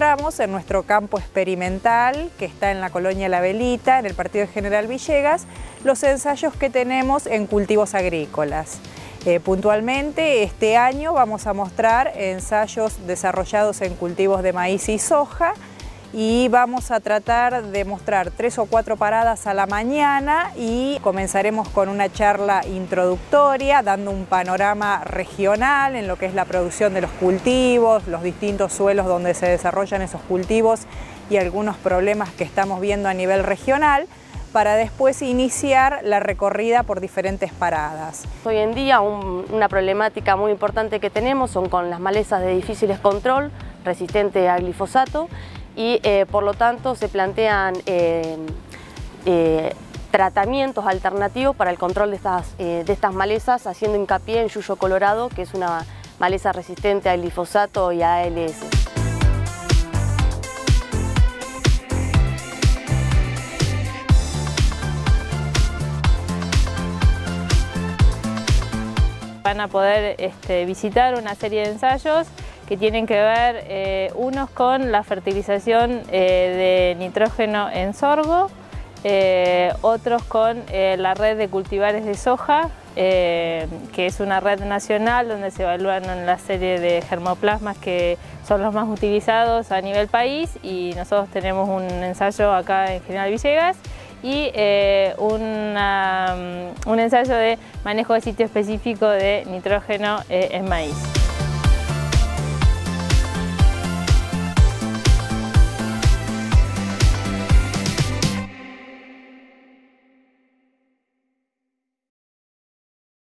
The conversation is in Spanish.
en nuestro campo experimental que está en la colonia La Velita, en el partido General Villegas, los ensayos que tenemos en cultivos agrícolas. Eh, puntualmente este año vamos a mostrar ensayos desarrollados en cultivos de maíz y soja y vamos a tratar de mostrar tres o cuatro paradas a la mañana y comenzaremos con una charla introductoria dando un panorama regional en lo que es la producción de los cultivos, los distintos suelos donde se desarrollan esos cultivos y algunos problemas que estamos viendo a nivel regional para después iniciar la recorrida por diferentes paradas. Hoy en día una problemática muy importante que tenemos son con las malezas de difíciles control, resistente a glifosato, y eh, por lo tanto se plantean eh, eh, tratamientos alternativos para el control de estas, de estas malezas, haciendo hincapié en yuyo colorado, que es una maleza resistente a glifosato y a ALS. Van a poder este, visitar una serie de ensayos que tienen que ver eh, unos con la fertilización eh, de nitrógeno en sorgo, eh, otros con la red de cultivares de soja, que es una red nacional donde se evalúan una serie de germoplasmas que son los más utilizados a nivel país y nosotros tenemos un ensayo acá en General Villegas y un ensayo de manejo de sitio específico de nitrógeno en maíz.